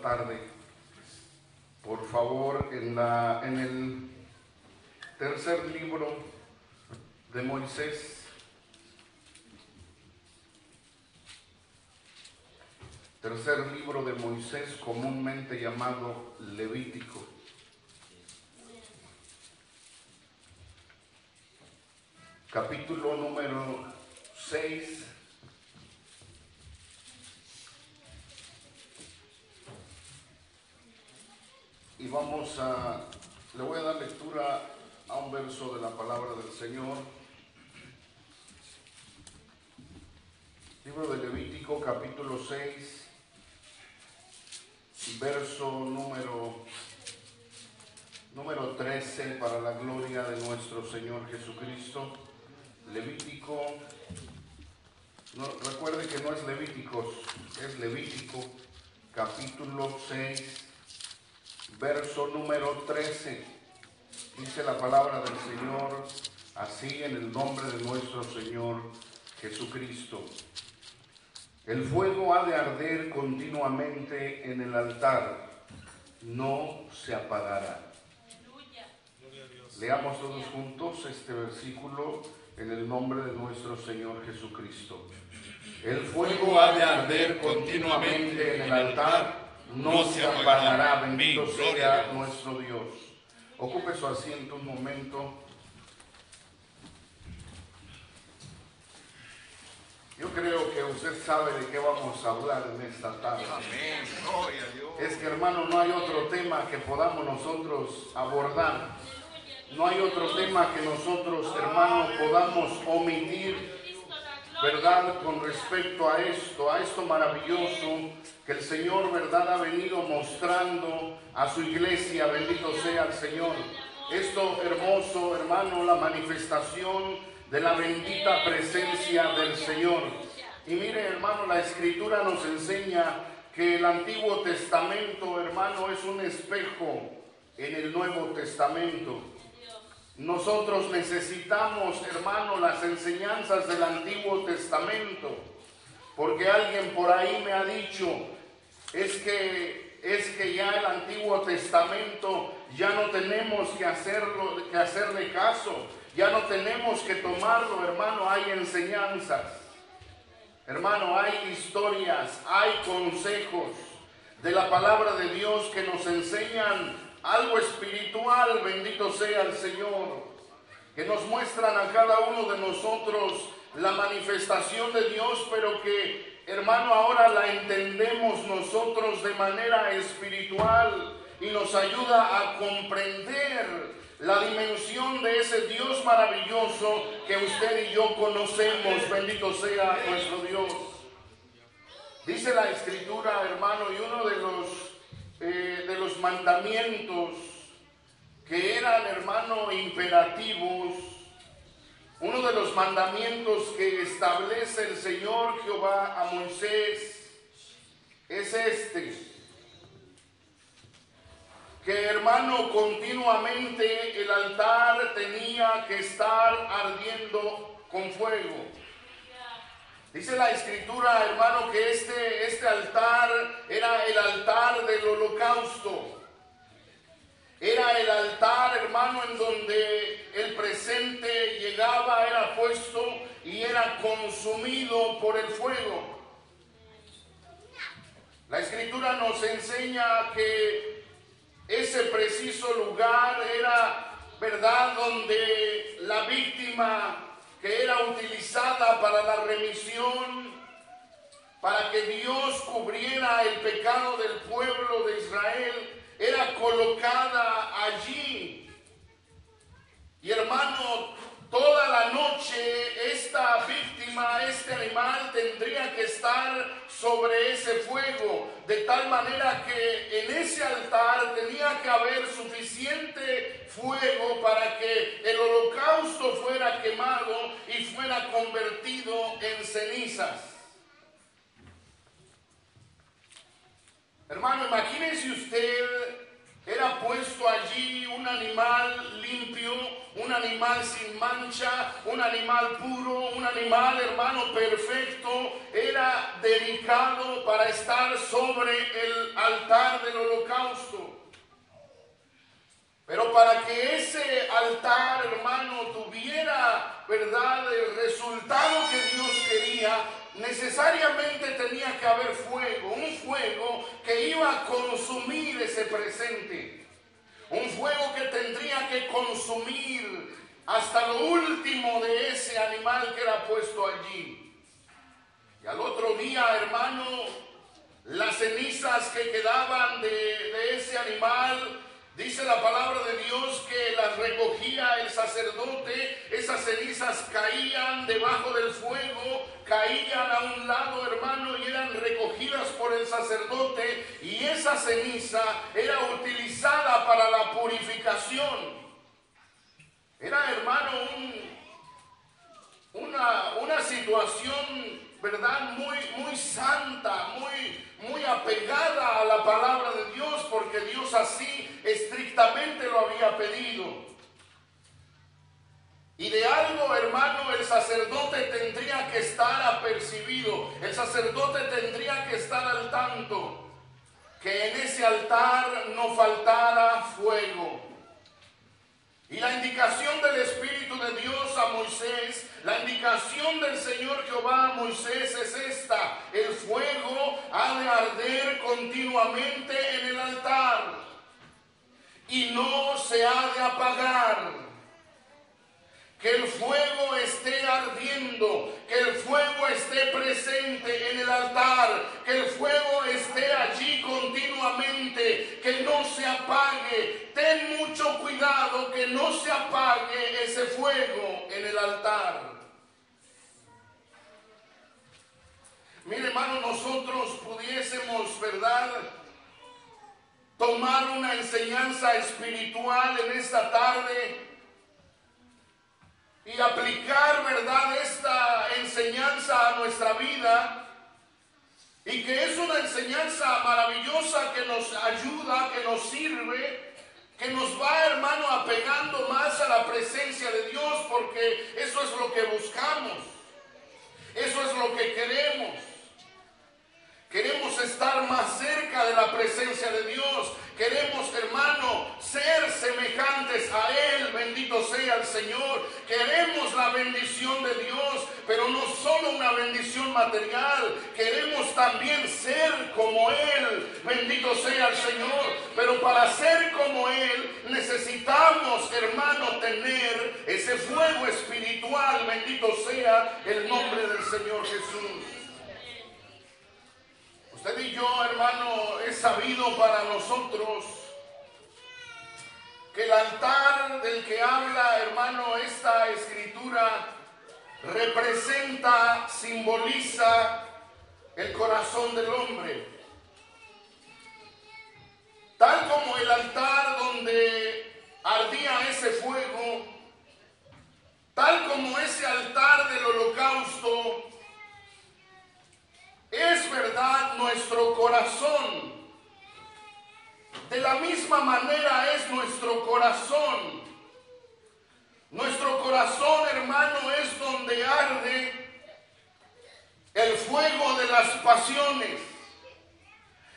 tarde. Por favor, en, la, en el tercer libro de Moisés, tercer libro de Moisés, comúnmente llamado Levítico. Capítulo número 6. Y vamos a, le voy a dar lectura a un verso de la palabra del Señor. Libro de Levítico, capítulo 6, verso número, número 13, para la gloria de nuestro Señor Jesucristo. Levítico, recuerde que no es Levíticos, es Levítico, capítulo 6 verso número 13. Dice la palabra del Señor así en el nombre de nuestro Señor Jesucristo. El fuego ha de arder continuamente en el altar, no se apagará. Leamos todos juntos este versículo en el nombre de nuestro Señor Jesucristo. El fuego ha de arder continuamente en el altar, no se apagará, bendito sea nuestro Dios. Ocupe su asiento un momento. Yo creo que usted sabe de qué vamos a hablar en esta tarde. Es que hermano, no hay otro tema que podamos nosotros abordar. No hay otro tema que nosotros, hermano, podamos omitir ¿verdad? Con respecto a esto, a esto maravilloso que el Señor, ¿verdad? Ha venido mostrando a su iglesia, bendito sea el Señor. Esto hermoso, hermano, la manifestación de la bendita presencia del Señor. Y mire, hermano, la escritura nos enseña que el Antiguo Testamento, hermano, es un espejo en el Nuevo Testamento. Nosotros necesitamos, hermano, las enseñanzas del Antiguo Testamento, porque alguien por ahí me ha dicho, es que es que ya el Antiguo Testamento ya no tenemos que hacerlo, que hacerle caso, ya no tenemos que tomarlo, hermano, hay enseñanzas. Hermano, hay historias, hay consejos de la palabra de Dios que nos enseñan algo espiritual, bendito sea el Señor, que nos muestran a cada uno de nosotros la manifestación de Dios, pero que, hermano, ahora la entendemos nosotros de manera espiritual y nos ayuda a comprender la dimensión de ese Dios maravilloso que usted y yo conocemos, bendito sea nuestro Dios. Dice la escritura, hermano, y uno de los eh, de los mandamientos que eran, hermano, imperativos, uno de los mandamientos que establece el Señor Jehová a Moisés es este. Que hermano, continuamente el altar tenía que estar ardiendo con fuego. Dice la escritura, hermano, que este, este altar era el altar del holocausto. Era el altar, hermano, en donde el presente llegaba, era puesto y era consumido por el fuego. La escritura nos enseña que ese preciso lugar era, ¿verdad?, donde la víctima que era utilizada para la remisión, para que Dios cubriera el pecado del pueblo de Israel, era colocada allí. Y hermano, toda la noche esta este animal tendría que estar sobre ese fuego, de tal manera que en ese altar tenía que haber suficiente fuego para que el holocausto fuera quemado y fuera convertido en cenizas. Hermano, imagínese usted era puesto allí un animal limpio, un animal sin mancha, un animal puro, un animal hermano perfecto. Era dedicado para estar sobre el altar del holocausto. Pero para que ese altar, hermano, tuviera, ¿verdad?, el resultado necesariamente tenía que haber fuego, un fuego que iba a consumir ese presente, un fuego que tendría que consumir hasta lo último de ese animal que era puesto allí. Y al otro día, hermano, las cenizas que quedaban de, de ese animal, Dice la palabra de Dios que las recogía el sacerdote, esas cenizas caían debajo del fuego, caían a un lado, hermano, y eran recogidas por el sacerdote, y esa ceniza era utilizada para la purificación. Era, hermano, una, una situación ¿verdad? Muy, muy santa, muy, muy apegada a la palabra de Dios, porque Dios así lo había pedido. Y de algo, hermano, el sacerdote tendría que estar apercibido, el sacerdote tendría que estar al tanto, que en ese altar no faltara fuego. Y la indicación del Espíritu de Dios a Moisés, la indicación del Señor Jehová a Moisés es esta. El fuego ha de arder continuamente en el altar y no se ha de apagar que el fuego esté ardiendo, que el fuego esté presente en el altar, que el fuego esté allí continuamente, que no se apague. Ten mucho cuidado que no se apague ese fuego en el altar. Mire hermano, nosotros pudiésemos, ¿verdad? Tomar una enseñanza espiritual en esta tarde y aplicar, ¿verdad?, esta enseñanza a nuestra vida. Y que es una enseñanza maravillosa que nos ayuda, que nos sirve, que nos va, hermano, apegando más a la presencia de Dios, porque eso es lo que buscamos, eso es lo que queremos. Queremos estar más cerca de la presencia de Dios. Queremos, hermano, ser semejantes a Él. Bendito sea el Señor. Queremos la bendición de Dios, pero no solo una bendición material. Queremos también ser como Él. Bendito sea el Señor. Pero para ser como Él necesitamos, hermano, tener ese fuego espiritual. Bendito sea el nombre del Señor Jesús. Usted y yo, hermano, es sabido para nosotros que el altar del que habla, hermano, esta escritura representa, simboliza el corazón del hombre. Tal como el altar donde ardía ese fuego, tal como ese altar del holocausto, es verdad nuestro corazón. De la misma manera es nuestro corazón. Nuestro corazón, hermano, es donde arde el fuego de las pasiones,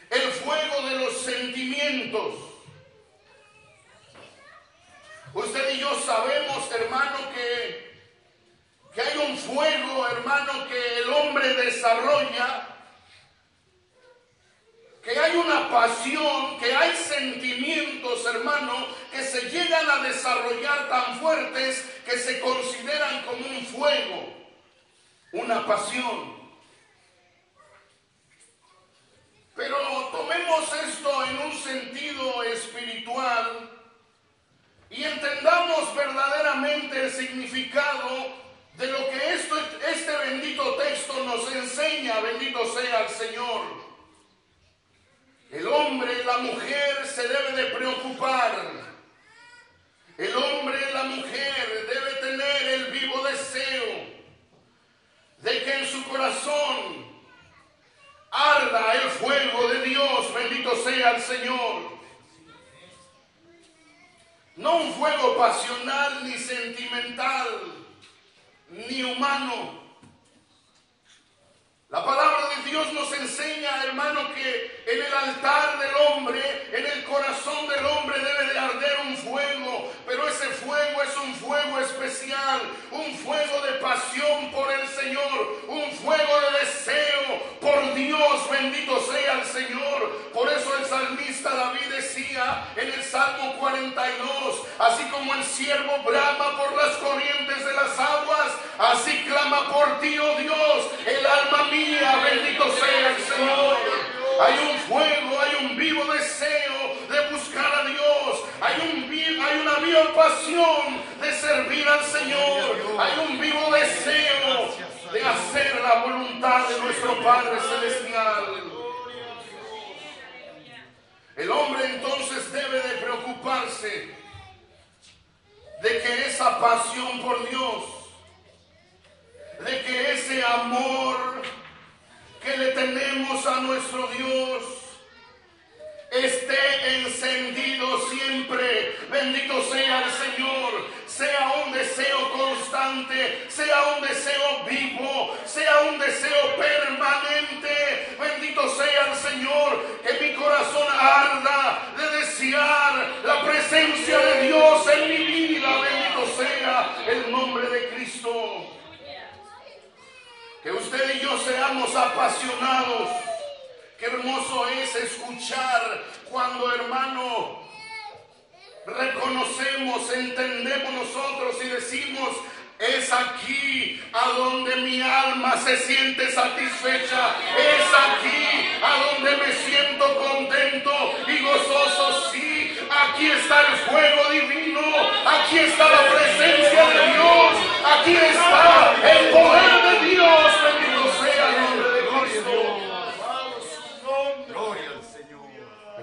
el fuego de los sentimientos. Usted y yo sabemos, hermano, que que hay un fuego, que el hombre desarrolla, que hay una pasión, que hay sentimientos, hermano, que se llegan a desarrollar tan fuertes que se consideran como un fuego, una pasión. Pero tomemos esto en un sentido espiritual y entendamos verdaderamente el significado de lo que esto, este bendito texto nos enseña, bendito sea el Señor. El hombre, la mujer se debe de preocupar. El hombre, la mujer debe tener el vivo deseo de que en su corazón arda el fuego de Dios, bendito sea el Señor. No un fuego pasional ni sentimental, ni humano. La palabra de Dios nos enseña, hermano, que en el altar del hombre, en el corazón del hombre debe de arder un fuego, pero ese fuego es un fuego especial, un fuego de pasión por el Señor, un fuego de deseo por Dios, bendito sea el Señor. Por eso el salmista David decía en el Salmo 42, así como el siervo brama por las cosas, así clama por ti, oh Dios, el alma mía, bendito sea el Señor. Hay un fuego, hay un vivo deseo de buscar a Dios, hay, un, hay una viva pasión de servir al Señor, hay un vivo deseo de hacer la voluntad de nuestro Padre Celestial. El hombre entonces debe de preocuparse de que esa pasión por Dios, de que ese amor que le tenemos a nuestro Dios esté encendido siempre. Bendito sea el Señor. Sea un deseo constante, sea un deseo vivo, sea un deseo seamos apasionados Qué hermoso es escuchar cuando, hermano, reconocemos, entendemos nosotros y decimos, es aquí a donde mi alma se siente satisfecha. Es aquí a donde me siento contento y gozoso. Sí, aquí está el fuego divino. Aquí está la presencia de Dios. Aquí está el poder de Dios. Bendito sea el nombre de Cristo.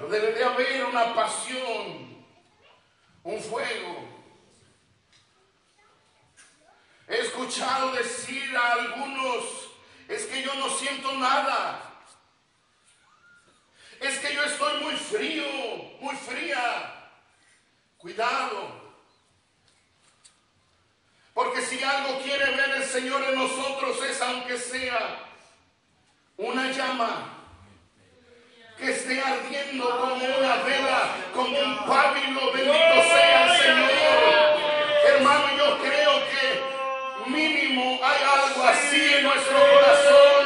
Debe de haber una pasión, un fuego. He escuchado decir a algunos, es que yo no siento nada. Es que yo estoy muy frío, muy fría. Cuidado. Porque si algo quiere ver el Señor en nosotros es aunque sea una llama que esté ardiendo como una vela, como un pábilo, bendito sea el Señor. Hermano, yo creo que mínimo hay algo así en nuestro corazón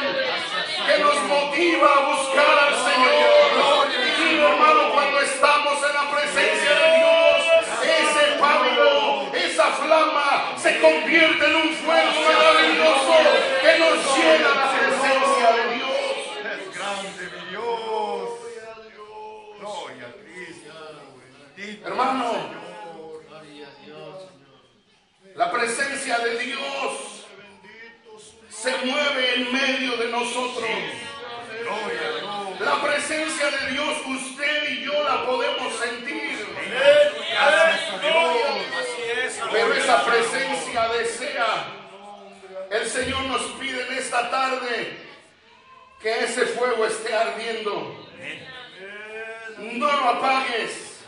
que nos motiva a buscar al Señor. Y hermano, cuando estamos en la presencia de Dios, ese pábilo, esa flama se convierte en un fuego maravilloso que nos llena la presencia de Dios. Hermano, la presencia de Dios se mueve en medio de nosotros. La presencia de Dios, usted y yo la podemos sentir. Pero esa presencia desea. El Señor nos pide en esta tarde que ese fuego esté ardiendo. No lo apagues.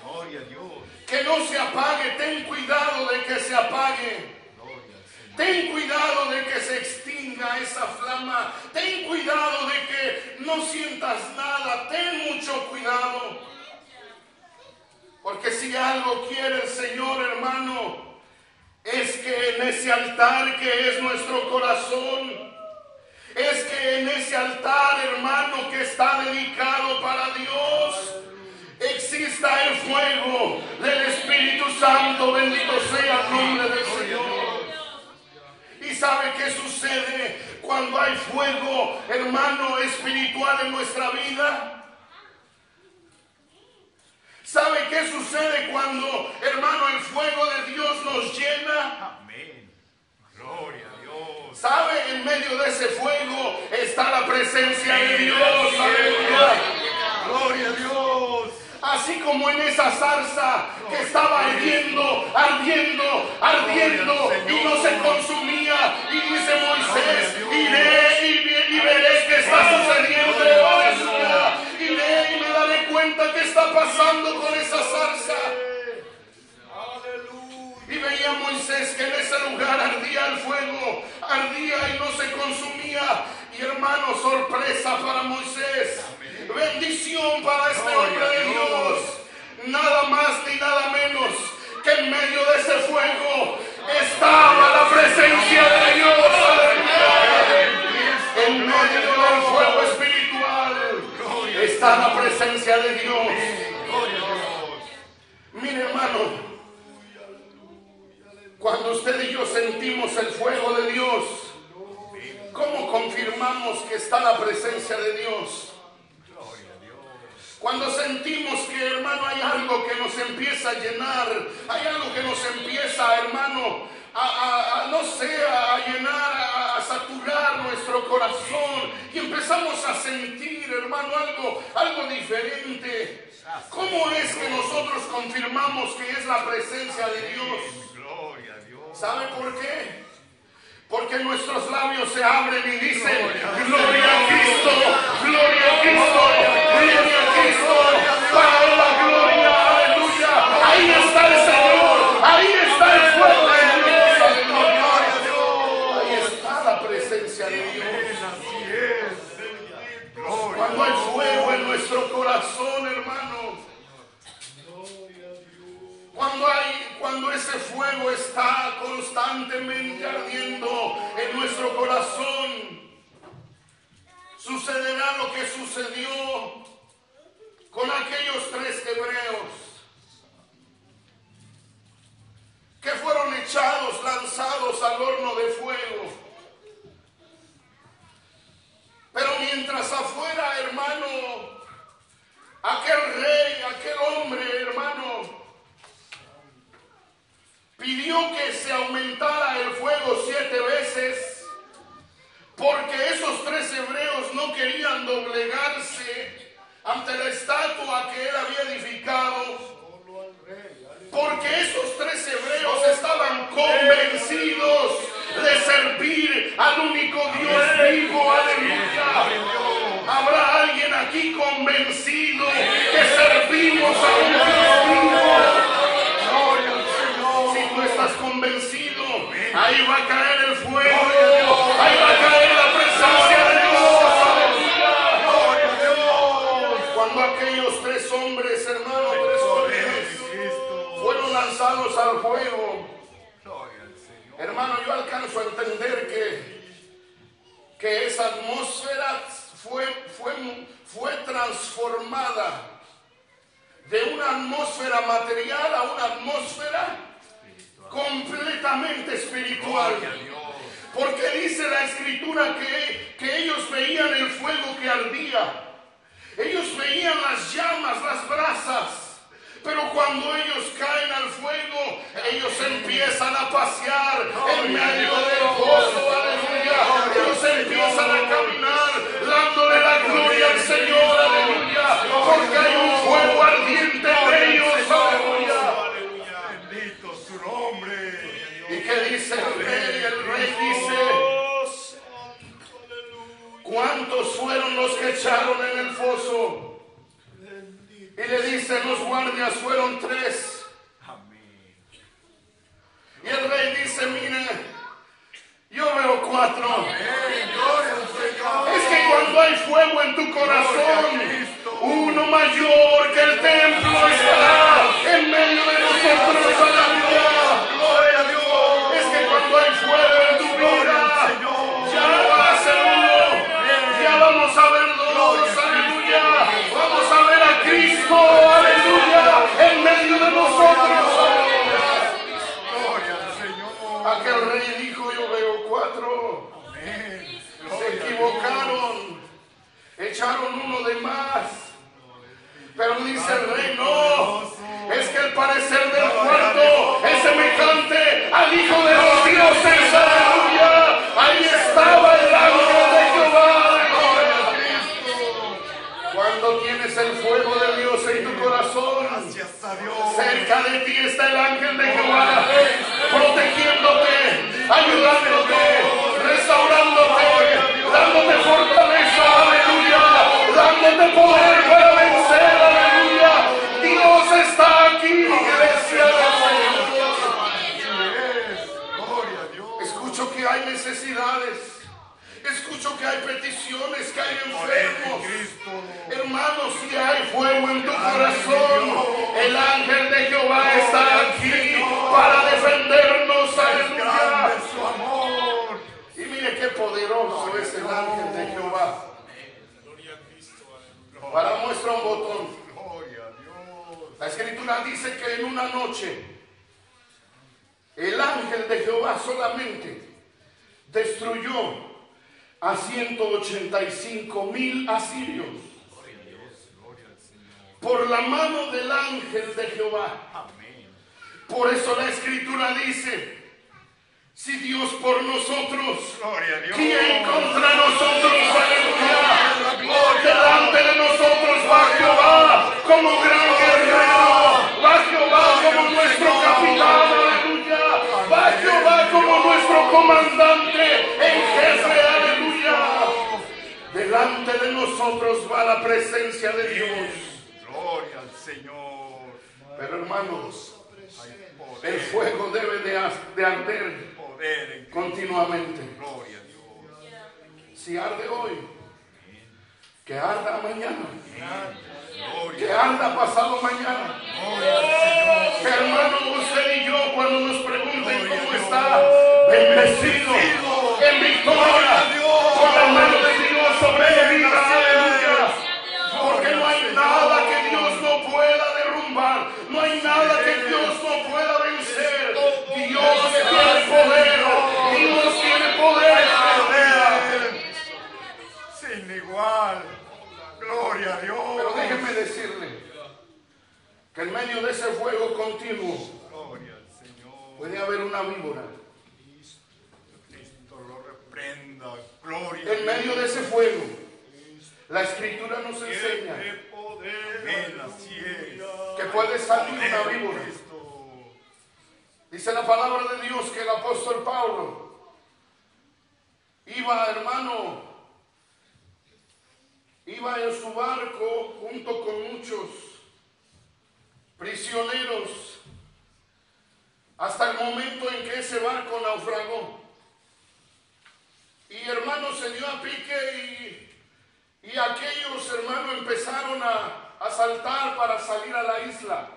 Que no se apague, ten cuidado de que se apague. Ten cuidado de que se extinga esa flama. Ten cuidado de que no sientas nada. Ten mucho cuidado. Porque si algo quiere el Señor, hermano, es que en ese altar que es nuestro corazón, es que en ese altar, hermano, que está dedicado para Dios, exista el fuego del Espíritu Santo, bendito sea el nombre del Señor. ¿Y sabe qué sucede cuando hay fuego, hermano, espiritual en nuestra vida? ¿Sabe qué sucede cuando, hermano, el fuego de Dios nos llena? Amén. Gloria a Dios. ¿Sabe? En medio de ese fuego está la presencia de Dios. Aleluya. Gloria a Dios. Así como en esa zarza que estaba ardiendo, ardiendo, ardiendo lugar ardía el fuego, ardía y no se consumía. Y hermano, sorpresa para Moisés. Bendición para este hombre de Dios. Nada más ni nada menos que en medio de ese fuego estaba la presencia de Dios. En medio del fuego espiritual está la presencia de Dios. Yo sentimos el fuego de Dios, ¿cómo confirmamos que está la presencia de Dios? Cuando sentimos que, hermano, hay algo que nos empieza a llenar, hay algo que nos empieza, hermano, a, no sé, a llenar, a, saturar nuestro corazón y empezamos a sentir, hermano, algo, algo diferente. ¿Cómo es que nosotros confirmamos que es la presencia de Dios? ¿Sabe por qué? Porque nuestros labios se abren y dicen, gloria a Cristo, gloria a Cristo, gloria a Cristo, para la gloria, aleluya. Ahí está el Señor, ahí está el fuego de Dios, aleluya. Ahí está la presencia de Dios. Cuando hay fuego en nuestro corazón, hermano. Cuando, hay, cuando ese fuego está constantemente ardiendo en nuestro corazón, sucederá lo que sucedió con aquellos tres hebreos que fueron echados, lanzados al horno de fuego. Pero mientras afuera, hermano, aquel rey, aquel hombre, hermano, pidió que se aumentara el fuego siete veces, porque esos tres hebreos no querían doblegarse ante la estatua que él había edificado. Porque esos tres hebreos estaban convencidos de servir al único Dios vivo. Aleluya. Habrá alguien aquí convencido que servimos a un Dios ahí va a caer el fuego de Dios, ahí va a caer la presencia de Dios. Cuando aquellos tres hombres, hermanos, tres hombres, fueron lanzados al fuego, hermano, yo alcanzo a entender que, que esa atmósfera fue, fue, fue transformada de una atmósfera material a una atmósfera completamente espiritual. Porque dice la escritura que, que ellos veían el fuego que ardía. Ellos veían las llamas, las brasas. Pero cuando ellos caen al fuego, ellos empiezan a pasear en medio del gozo, aleluya. Ellos empiezan a caminar dándole la gloria al Señor, aleluya. Porque hay ¿cuántos fueron los que echaron en el foso? Y le dice, los guardias fueron tres. Y el rey dice, mire, yo veo cuatro. Es que cuando hay fuego en tu corazón, uno mayor que el templo estará en medio de nosotros. De ti está el ángel de Jehová, protegiéndote, ayudándote, restaurándote, dándote fortaleza, aleluya, dándote poder para vencer. Dios está aquí, iglesia Escucho que hay necesidades. Escucho que hay peticiones, que hay enfermos. Hermanos, si hay fuego en tu corazón, el ángel de Jehová está aquí para defendernos. Aleluya. Y mire qué poderoso es el ángel de Jehová. Para muestra un botón. La escritura dice que en una noche el ángel de Jehová solamente destruyó a 185 mil asirios por la mano del ángel de Jehová. Por eso la escritura dice, si Dios por nosotros, ¿quién contra nosotros? Aleluya. delante de nosotros va Jehová como gran guerrero, va Jehová como nuestro capitán, aleluya. Va Jehová como nuestro comandante Delante de nosotros va la presencia de Dios. Gloria al Señor. Pero hermanos, el fuego debe de, arder continuamente. Gloria a Dios. Si arde hoy, que arda mañana. Que arda pasado mañana. Que hermano, usted y yo, cuando nos pregunten cómo está, bendecido, en victoria, con la mano de Dios sobre mi vida. Porque no hay nada que Dios no pueda derrumbar. No hay nada que Dios no pueda vencer. Dios tiene poder. Dios tiene poder. Sin igual. Gloria a Dios. Pero déjeme decirle que en medio de ese fuego continuo puede haber una víbora. Cristo lo reprenda. Gloria en medio de ese fuego, la escritura nos enseña que puede salir una víbora. Dice la palabra de Dios que el apóstol Pablo iba, hermano, iba en su barco junto con muchos prisioneros hasta el momento en que ese barco naufragó. Hermano se dio a pique y, y aquellos hermanos empezaron a, a saltar para salir a la isla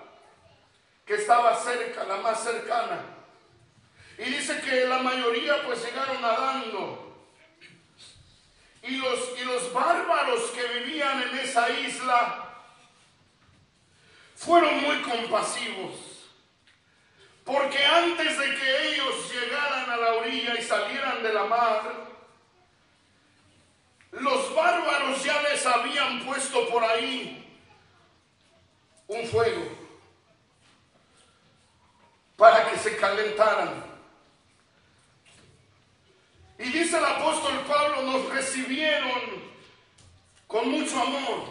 que estaba cerca, la más cercana. Y dice que la mayoría pues llegaron nadando. Y los, y los bárbaros que vivían en esa isla fueron muy compasivos. Porque antes de que ellos llegaran a la orilla y salieran de la mar, los bárbaros ya les habían puesto por ahí un fuego para que se calentaran. Y dice el apóstol Pablo, nos recibieron con mucho amor,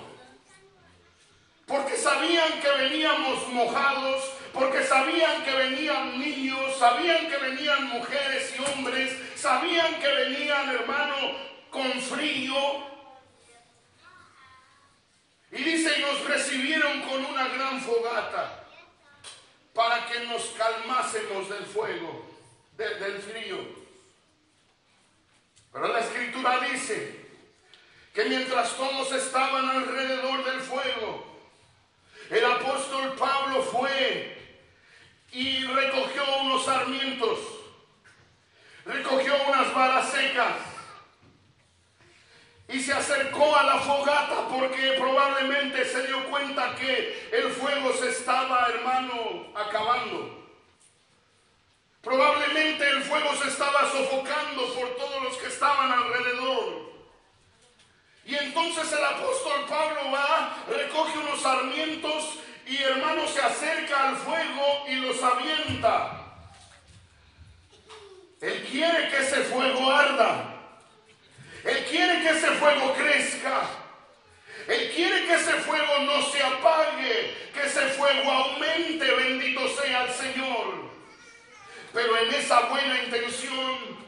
porque sabían que veníamos mojados, porque sabían que venían niños, sabían que venían mujeres y hombres, sabían que venían, hermano, con frío. Y dice, y nos recibieron con una gran fogata para que nos calmásemos del fuego, del frío. Pero la escritura dice que mientras todos estaban alrededor del fuego, el apóstol Pablo fue y recogió unos sarmientos, recogió unas varas secas y se acercó a la fogata porque probablemente se dio cuenta que el fuego se estaba, hermano, acabando. Probablemente el fuego se estaba sofocando por todos los que estaban alrededor. Y entonces el apóstol Pablo va, recoge unos sarmientos y hermano se acerca al fuego y los avienta. Él quiere que ese fuego arda. Él quiere que ese fuego crezca. Él quiere que ese fuego no se apague, que ese fuego aumente, bendito sea el Señor. Pero en esa buena intención,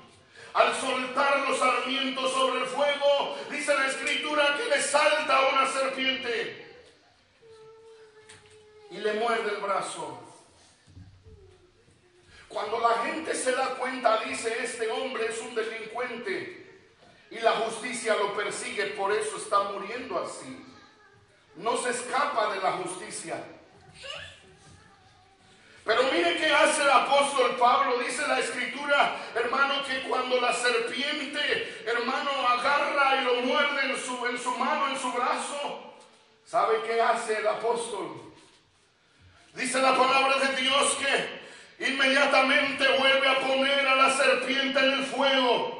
al soltar los sarmientos sobre el fuego, dice la escritura que le salta una serpiente y le muerde el brazo. Cuando la gente se da cuenta, dice, este hombre es un delincuente la justicia lo persigue, por eso está muriendo así. No se escapa de la justicia. Pero mire qué hace el apóstol Pablo, dice la escritura, hermano, que cuando la serpiente, hermano, agarra y lo muerde en su, en su mano, en su brazo, ¿sabe qué hace el apóstol? Dice la palabra de Dios que Inmediatamente vuelve a poner a la serpiente en el fuego.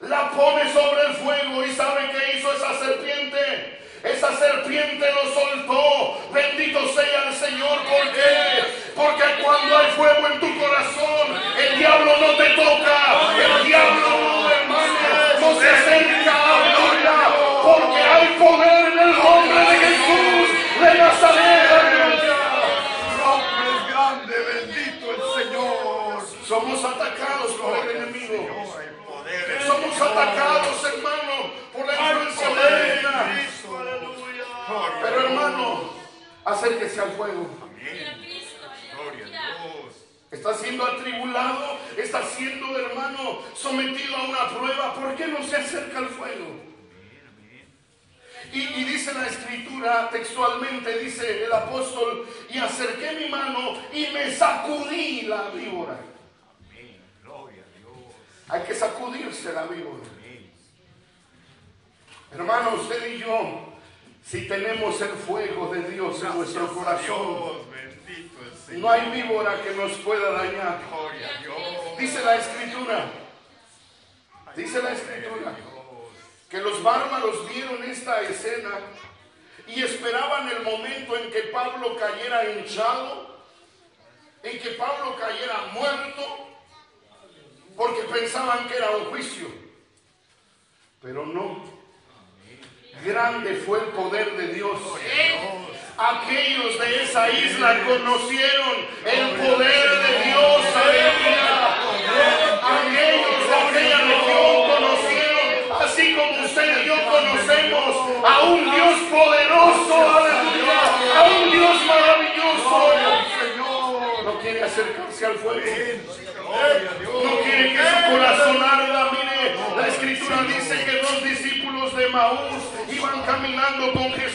La pone sobre el fuego y sabe qué hizo esa serpiente. Esa serpiente lo soltó. Bendito sea el Señor. ¿Por qué? Porque cuando hay fuego en tu corazón, el diablo no te toca. El diablo no, hermano, no se acerca. Porque hay poder en el nombre de Jesús de atacados, hermano, por la influencia maligna. Cristo. Pero hermano, acérquese al fuego. Está siendo atribulado, está siendo, hermano, sometido a una prueba. ¿Por qué no se acerca al fuego? Y, y dice la escritura textualmente, dice el apóstol, y acerqué mi mano y me sacudí la víbora. Amén. Gloria a Dios. Hay que sacudirse la víbora. Hermano, usted y yo, si tenemos el fuego de Dios en nuestro corazón, no hay víbora que nos pueda dañar. Dice la escritura, dice la escritura, que los bárbaros vieron esta escena y esperaban el momento en que Pablo cayera hinchado, en que Pablo cayera muerto, porque pensaban que era un juicio. Pero no. Grande fue el poder de Dios. Aquellos de esa isla conocieron el poder de Dios. Aquellos de aquella región conocieron, así como usted y yo conocemos, a un Dios poderoso. Aleluya. A un Dios maravilloso. No quiere acercarse al fuego. No quiere que su corazón arda. Mire, la escritura dice que dos discípulos de Maús iban caminando con Jesús.